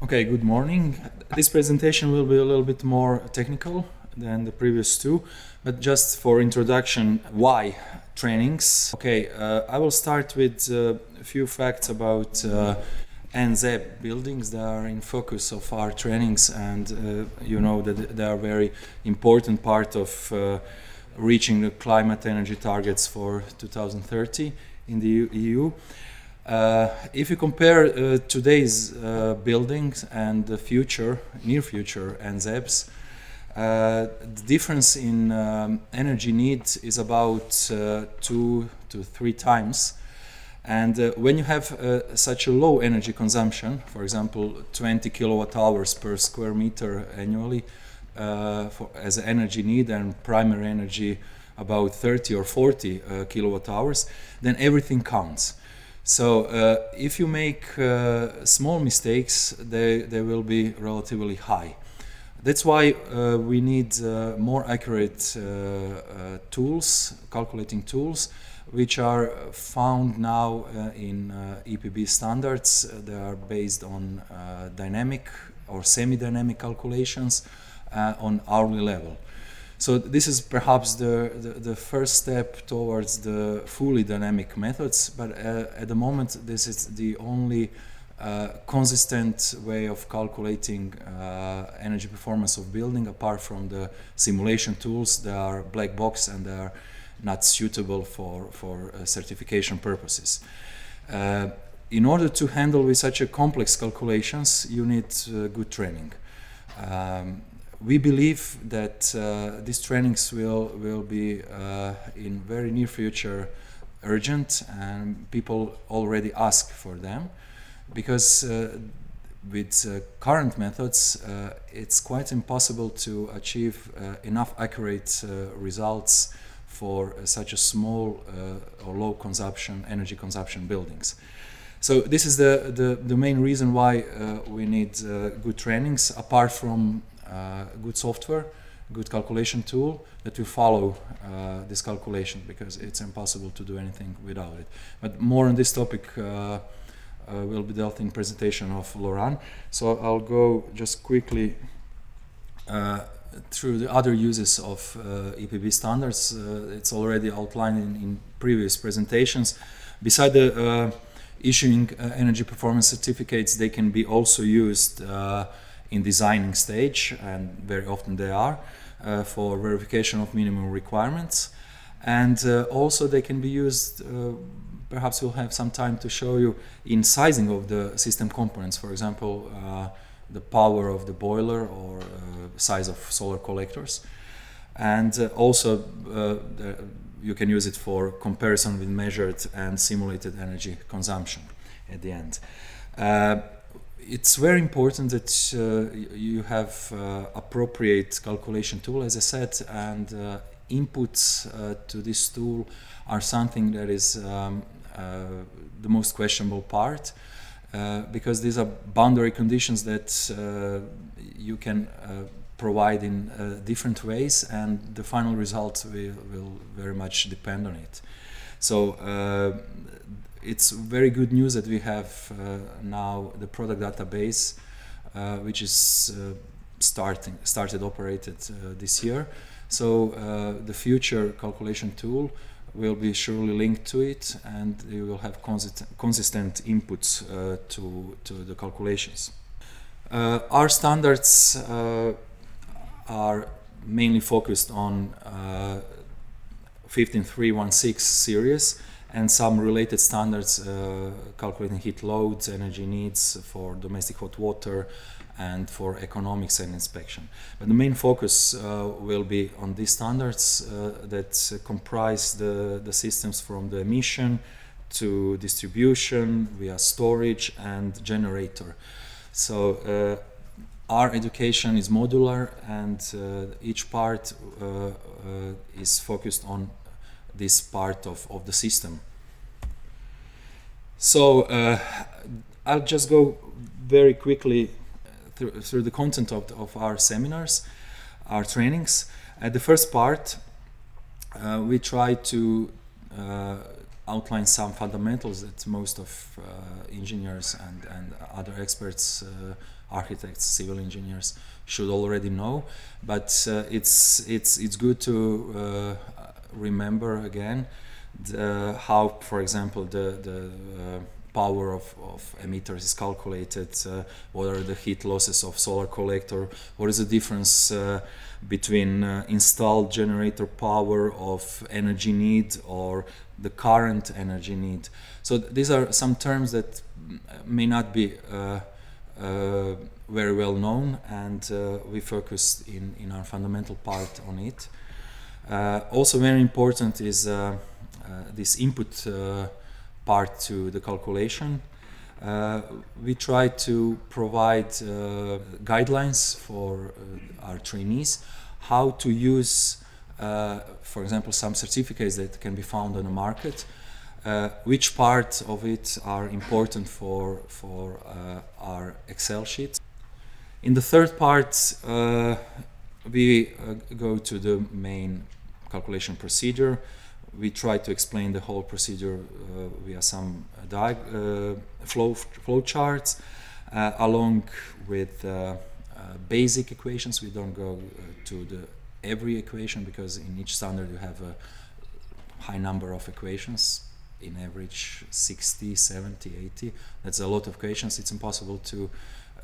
Okay, good morning. This presentation will be a little bit more technical than the previous two, but just for introduction, why trainings? Okay, uh, I will start with uh, a few facts about uh, NZEB buildings that are in focus of our trainings and uh, you know that they are very important part of uh, reaching the climate energy targets for 2030 in the EU. Uh, if you compare uh, today's uh, buildings and the future, near future NZEBs, uh, the difference in um, energy needs is about uh, two to three times. And uh, when you have such a low energy consumption, for example, 20 kilowatt hours per square meter annually for, as energy need and primary energy about 30 or 40 kilowatt hours, then everything counts. So uh, if you make uh, small mistakes, they, they will be relatively high. That's why uh, we need uh, more accurate uh, uh, tools, calculating tools, which are found now in EPB standards. they are based on dynamic or semi-dynamic calculations on hourly level. So this is perhaps the, the, the, first step towards the fully dynamic methods, but uh, at the moment this is the only uh, consistent way of calculating uh, energy performance of building apart from the simulation tools that are black box and they are not suitable for, for uh, certification purposes. Uh, in order to handle with such a complex calculations, you need uh, good training. Um, we believe that uh, these trainings will will be uh, in very near future urgent and people already ask for them because uh, with uh, current methods uh, it's quite impossible to achieve uh, enough accurate results for such a small or low consumption energy consumption buildings. So this is the, the, the main reason why we need good trainings apart from good software, good calculation tool that will follow uh, this calculation because it's impossible to do anything without it. But more on this topic uh, will be dealt in presentation of Laurent. So I'll go just quickly through the other uses of uh, EPB standards. Uh, it's already outlined in, in, previous presentations. Beside the uh, issuing energy performance certificates, they can be also used in designing stage, and very often they are, uh, for verification of minimum requirements. And uh, also they can be used, uh, perhaps we'll have some time to show you, in sizing of the system components. For example, uh, the power of the boiler or uh, size of solar collectors. And uh, also you can use it for comparison with measured and simulated energy consumption at the end it's very important that uh, you have uh, appropriate calculation tool, as I said, and uh, inputs uh, to this tool are something that is um, uh, the most questionable part uh, because these are boundary conditions that you can provide in different ways and the final result will, will, very much depend on it. So it's very good news that we have uh, now the product database, uh, which is uh, starting started operated this year. So the future calculation tool will be surely linked to it, and you will have consistent, consistent inputs to to the calculations. our standards are mainly focused on uh, 15316 series and some related standards uh, calculating heat loads, energy needs for domestic hot water, and for economics and inspection. But the main focus uh, will be on these standards uh, that comprise the, the systems from the emission to distribution via storage and generator. So uh, our education is modular and uh, each part uh, is focused on this part of, of the system. So uh, I'll just go very quickly through, through the content of, of our seminars, our trainings. At the first part, uh, we try to uh, outline some fundamentals that most of uh, engineers and, and other experts, uh, architects, civil engineers should already know. But uh, it's it's it's good to uh, remember again the, how, for example, the the uh, power of, of emitters is calculated, uh, what are the heat losses of solar collector, what is the difference uh, between uh, installed generator power of energy need or the current energy need. So th these are some terms that may not be uh, uh, very well known and uh, we focused in, in our fundamental part on it. also very important is this input part to the calculation. Uh, we try to provide uh, guidelines for uh, our trainees how to use, uh, for example, some certificates that can be found on the market. Uh, which parts of it are important for for uh, our Excel sheets? In the third part, we go to the main calculation procedure we try to explain the whole procedure uh, via some uh, uh, flow flow charts, along with basic equations. We don't go to the every equation because in each standard you have a high number of equations. In average 60 70 80 that's a lot of equations. It's impossible to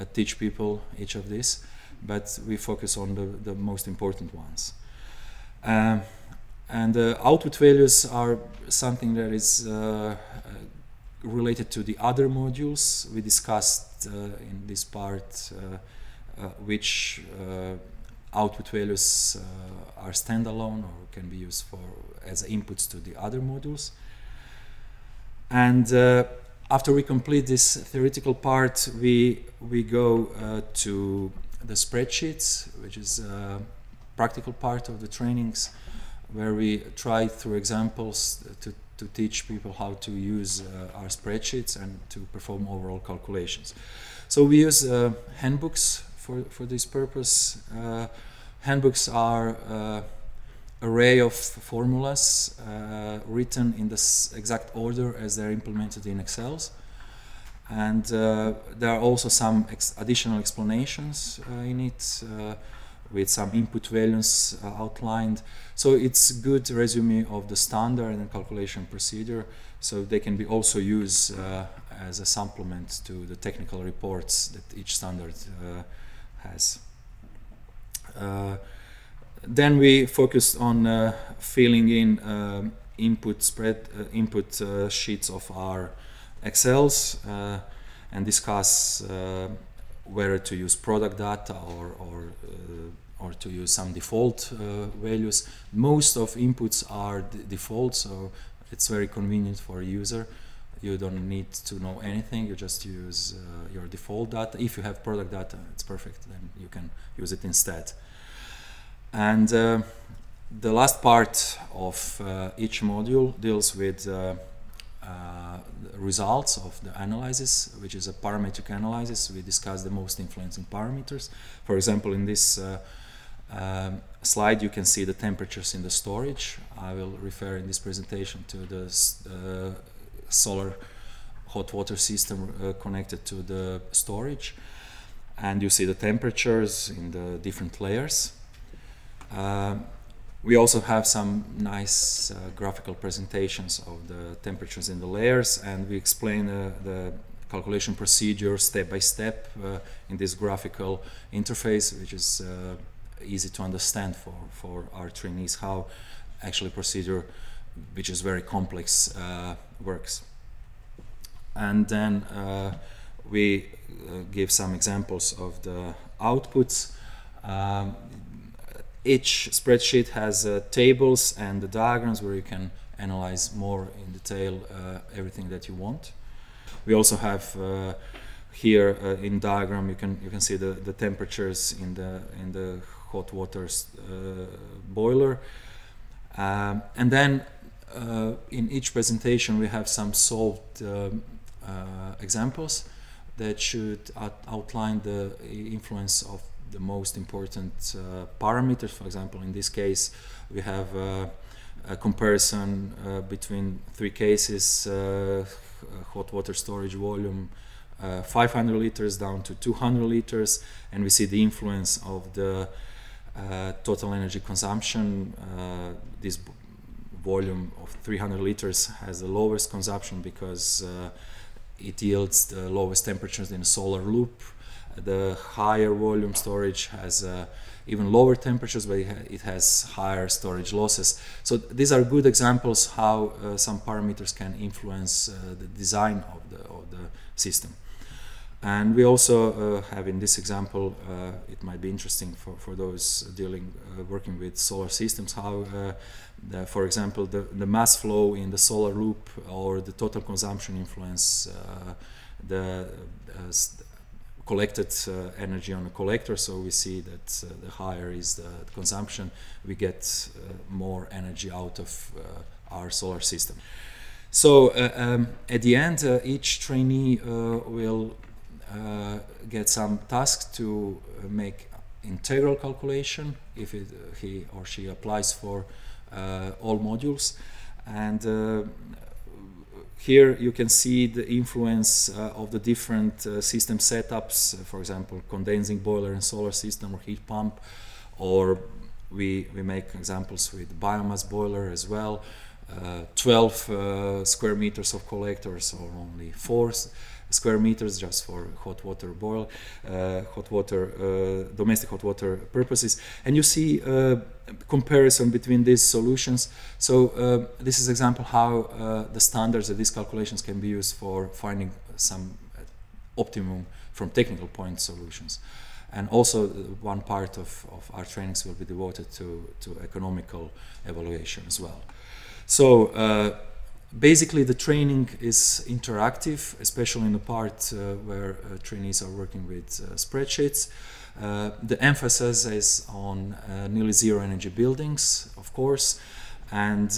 uh, teach people each of these but we focus on the, the most important ones. Um, and the output values are something that is uh, uh, related to the other modules. We discussed uh, in this part which output values are standalone or can be used for as inputs to the other modules. And uh, after we complete this theoretical part, we we go uh, to the spreadsheets, which is a practical part of the trainings where we try through examples to, to teach people how to use uh, our spreadsheets and to perform overall calculations. So we use uh, handbooks for, for this purpose. Uh, handbooks are uh, array of formulas uh, written in the exact order as they're implemented in Excel. And uh, there are also some ex additional explanations in it with some input values uh, outlined. So it's a good resume of the standard and calculation procedure. So they can be also used uh, as a supplement to the technical reports that each standard uh, has. Uh, then we focused on uh, filling in um, input spread uh, input sheets of our Excels and discuss whether to use product data or, or or to use some default uh, values. Most of inputs are default, so it's very convenient for a user. You don't need to know anything, you just use uh, your default data. If you have product data, it's perfect, then you can use it instead. And uh, the last part of uh, each module deals with uh, uh, results of the analysis, which is a parametric analysis. We discuss the most influencing parameters. For example, in this um, slide you can see the temperatures in the storage. I will refer in this presentation to the uh, solar hot water system uh, connected to the storage and you see the temperatures in the different layers. Uh, we also have some nice uh, graphical presentations of the temperatures in the layers and we explain uh, the calculation procedure step by step uh, in this graphical interface which is easy to understand for, for our trainees how actually procedure, which is very complex, uh, works. And then uh, we uh, give some examples of the outputs. Um, each spreadsheet has uh, tables and the diagrams where you can analyze more in detail uh, everything that you want. We also have uh, here in diagram you can you can see the, the temperatures in the in the hot water uh, boiler. Um, and then uh, in each presentation we have some solved um, uh, examples that should out outline the influence of the most important uh, parameters. For example, in this case, we have uh, a comparison uh, between three cases hot water storage volume uh, 500 liters down to 200 liters and we see the influence of the uh, total energy consumption uh, this volume of 300 liters has the lowest consumption because uh, it yields the lowest temperatures in a solar loop the higher volume storage has even lower temperatures, but it has higher storage losses. So these are good examples how uh, some parameters can influence uh, the design of the, of the system. And we also uh, have in this example, uh, it might be interesting for, for those dealing, uh, working with solar systems, how, uh, the, for example, the, the mass flow in the solar loop or the total consumption influence the collected uh, energy on a collector so we see that uh, the higher is the consumption we get uh, more energy out of our solar system. So um, at the end each trainee will get some tasks to make integral calculation if it, he or she applies for all modules. And here you can see the influence uh, of the different uh, system setups, uh, for example, condensing boiler and solar system or heat pump, or we, we make examples with biomass boiler as well. Uh, 12 uh, square meters of collectors or only 4 square meters just for hot water boil, uh, hot water, uh, domestic hot water purposes. And you see uh, comparison between these solutions. So this is example how the standards of these calculations can be used for finding some optimum from technical point solutions. And also one part of, of our trainings will be devoted to, to economical evaluation as well. So uh, basically the training is interactive, especially in the part uh, where uh, trainees are working with uh, spreadsheets. Uh, the emphasis is on uh, nearly zero energy buildings, of course, and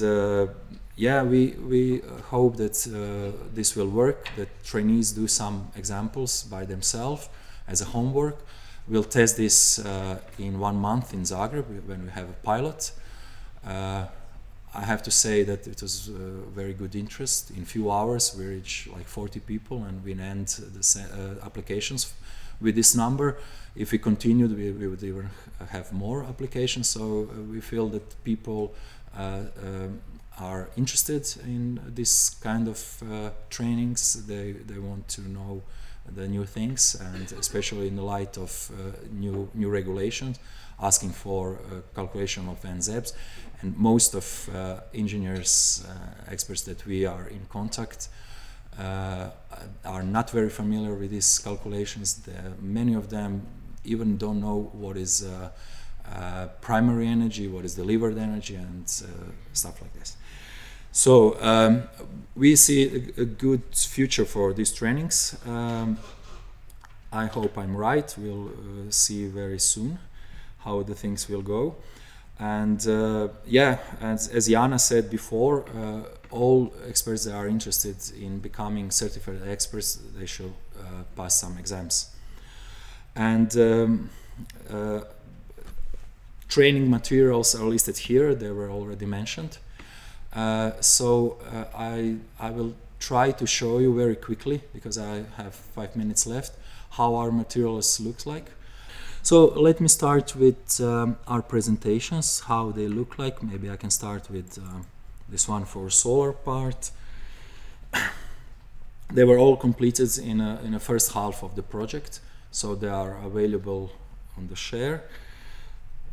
yeah, we, we hope that this will work, that trainees do some examples by themselves as a homework. We'll test this in one month in Zagreb when we have a pilot. I have to say that it was uh, very good interest. In few hours, we reached like 40 people, and we end the uh, applications with this number. If we continued, we, we would even have more applications. So uh, we feel that people uh, um, are interested in this kind of uh, trainings. They they want to know the new things, and especially in the light of uh, new new regulations asking for calculation of NZEBs. And most of uh, engineers, uh, experts that we are in contact, uh, are not very familiar with these calculations. The, many of them even don't know what is uh, uh, primary energy, what is delivered energy, and uh, stuff like this. So um, we see a, a, good future for these trainings. Um, I hope I'm right. We'll see very soon how the things will go. And uh, yeah, as, as Jana said before, uh, all experts that are interested in becoming certified experts, they should uh, pass some exams. And um, uh, training materials are listed here, they were already mentioned. Uh, so uh, I, I will try to show you very quickly, because I have five minutes left, how our materials looks like. So let me start with um, our presentations, how they look like. Maybe I can start with uh, this one for solar part. they were all completed in a, in the first half of the project, so they are available on the share.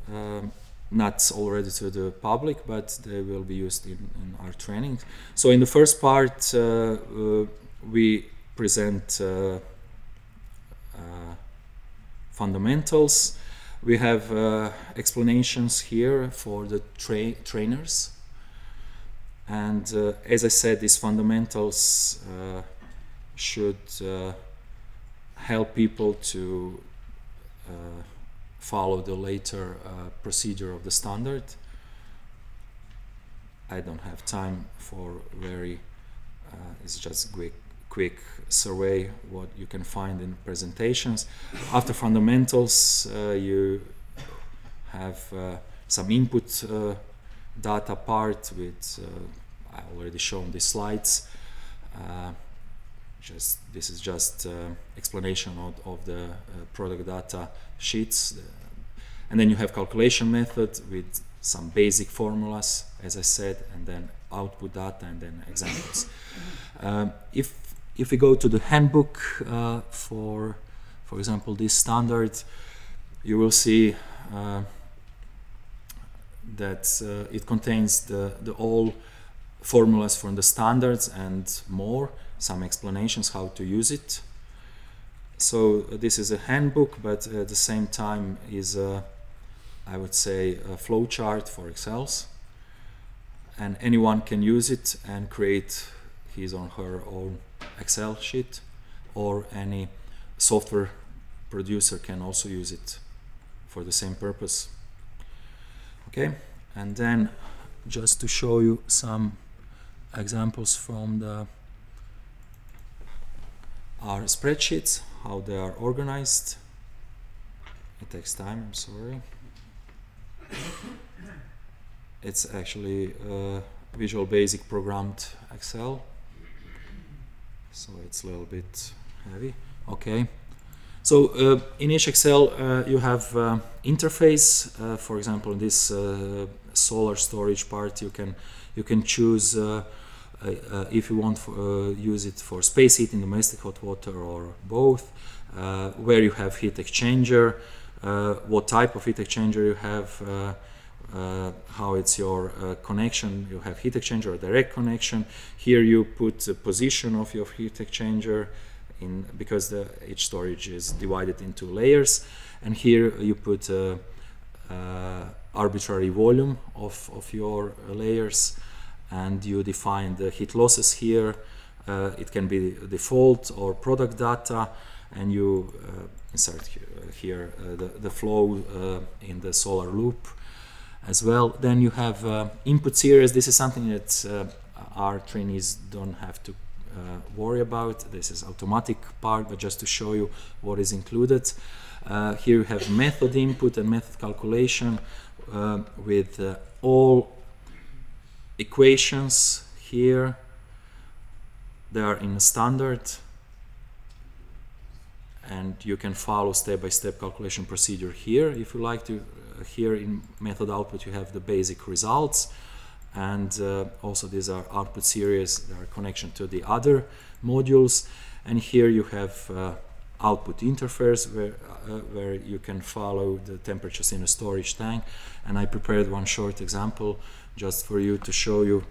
Um, not already to the public, but they will be used in, in our training. So in the first part, uh, uh, we present uh, uh fundamentals. We have uh, explanations here for the tra trainers. And uh, as I said, these fundamentals uh, should uh, help people to uh, follow the later uh, procedure of the standard. I don't have time for very, it's just quick quick survey what you can find in presentations. After fundamentals, uh, you have uh, some input uh, data part with uh, I already shown the slides. Uh, just this is just uh, explanation of, of the product data sheets, and then you have calculation method with some basic formulas, as I said, and then output data and then examples. Um, if if we go to the handbook uh, for, for example, this standard, you will see uh, that uh, it contains the, the all formulas from the standards and more, some explanations how to use it. So this is a handbook, but at the same time is a, I would say, a flowchart for Excels. And anyone can use it and create his or her own Excel sheet or any software producer can also use it for the same purpose. Okay, and then just to show you some examples from the our spreadsheets, how they are organized. It takes time, I'm sorry. it's actually uh, Visual Basic programmed Excel so it's a little bit heavy. Okay. So uh, in HXL uh, you have uh, interface uh, for example in this uh, solar storage part you can you can choose uh, if you want to use it for space heating domestic hot water or both where you have heat exchanger what type of heat exchanger you have uh, how it's your uh, connection. You have heat exchanger or direct connection. Here you put the position of your heat exchanger in because the each storage is divided into layers, and here you put uh, uh arbitrary volume of, of your layers, and you define the heat losses here. Uh, it can be default or product data, and you insert here the, the flow in the solar loop as well. Then you have uh, input series. This is something that uh, our trainees don't have to uh, worry about. This is automatic part, but just to show you what is included. Uh, here you have method input and method calculation uh, with uh, all equations here. They are in standard and you can follow step-by-step -step calculation procedure here if you like to here in method output you have the basic results and uh, also these are output series that are connection to the other modules and here you have uh, output interface where, uh, where you can follow the temperatures in a storage tank and I prepared one short example just for you to show you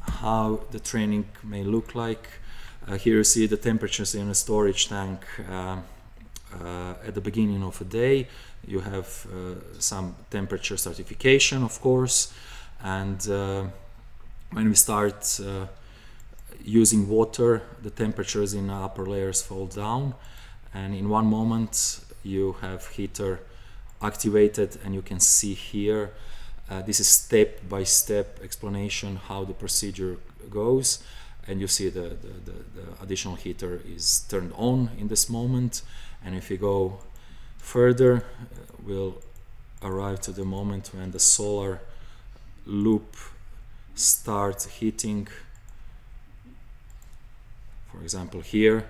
how the training may look like. Uh, here you see the temperatures in a storage tank uh, uh, at the beginning of a day. You have some temperature certification of course. And when we start using water the temperatures in upper layers fall down. And in one moment you have heater activated and you can see here uh, this is step by step explanation how the procedure goes and you see the, the, the, the additional heater is turned on in this moment and if you go Further, uh, we'll arrive to the moment when the solar loop starts heating. For example, here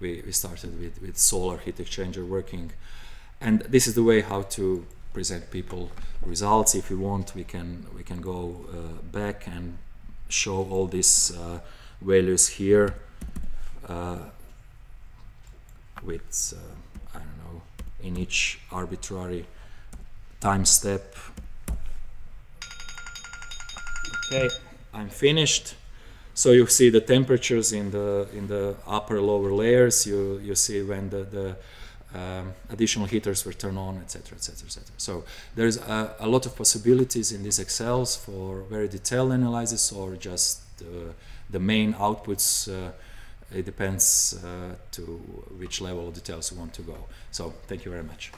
we, we started with, with solar heat exchanger working. And this is the way how to present people results. If we want, we can, we can go uh, back and show all these uh, values here uh, with uh, I don't know in each arbitrary time step. Okay, I'm finished. So you see the temperatures in the in the upper lower layers. You you see when the the um, additional heaters were turned on, etc., etc., etc. So there's a, a, lot of possibilities in these Excels for very detailed analysis or just uh, the main outputs. Uh, it depends uh, to which level of details you want to go. So thank you very much.